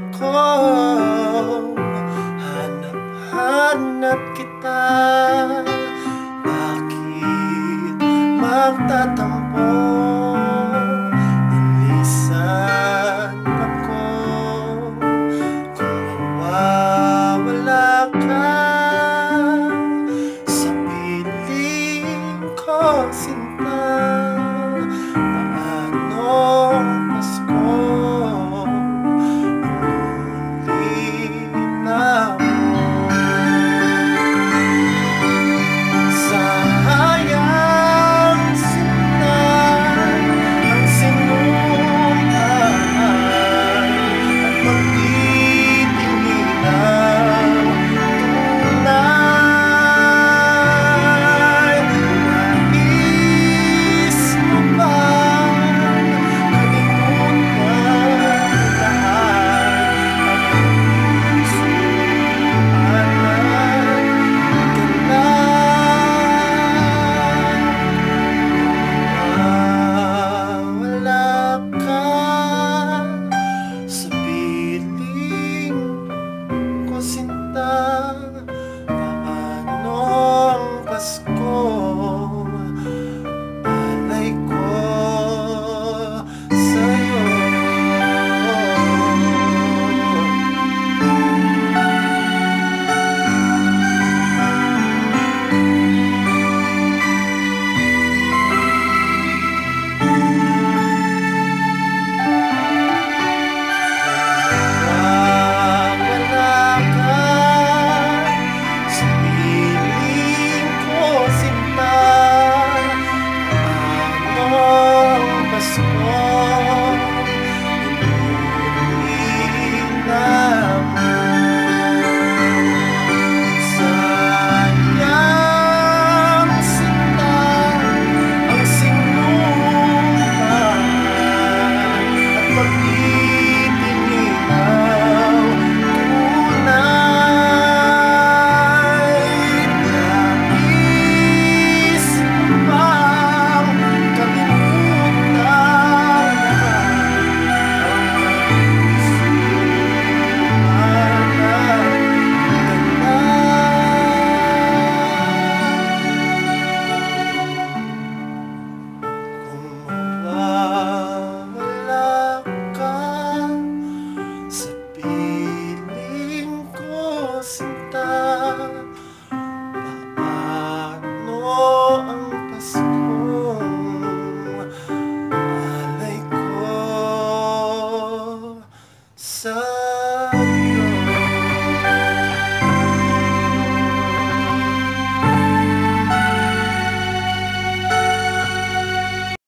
ako. Hanap-hanap kita. Bakit magtatampo ask